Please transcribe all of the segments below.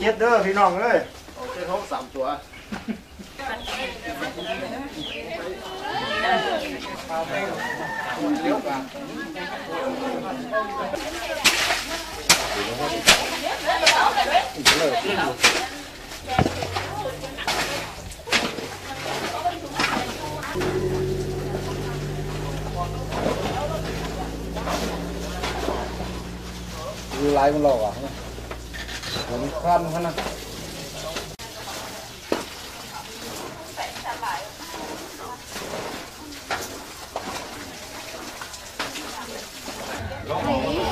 เจ็ดเด้อพี่น้องเอ้ยเจ็ดหกสามตัว ดูลายมันหลอกอ่ะผมคาดมันขนาด ใช้ผู้ไหนใช้บอกผู้ไหนพอเนี่ยได้พอผู้นี้ด้วยวันผม เดี๋ยวเดี๋ยวจอหน่อย ที่เสาฟูดนี่นะ còn con hơn không?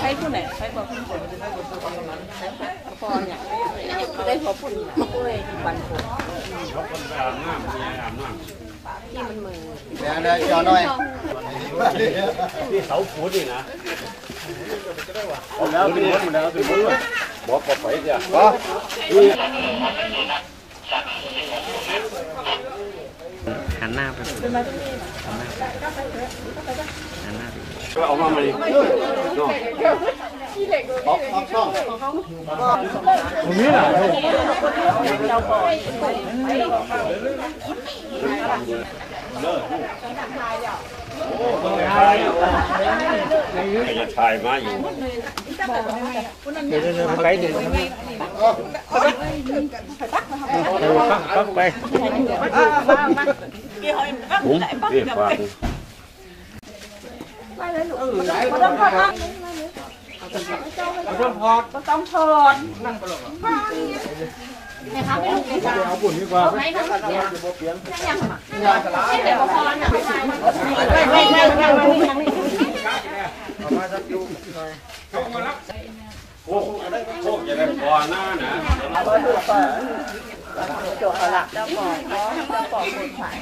Hãy subscribe cho kênh Ghiền Mì Gõ Để không bỏ lỡ những video hấp dẫn bỏ bỏ phải hắn na phải đi. No bóc Hãy subscribe cho kênh Ghiền Mì Gõ Để không bỏ lỡ những video hấp dẫn để nó nó lấy đi. Phải bắt mà không. Bắt bắt đây. Kia hồi bắt lại bắt được. Lấy lấy lụa. Bắt bắt. Bắt hot. Bắt tông hot. Năng có lộn. Này khá mấy lúc này sao? Áo buồn đi qua. Mấy tháng. Nhanh nhanh mà. Cái này có con nào mà. không có lắm cô cô chỉ là bò na nè nó bò chỗ ở lạc đâu bò có đâu bò một phải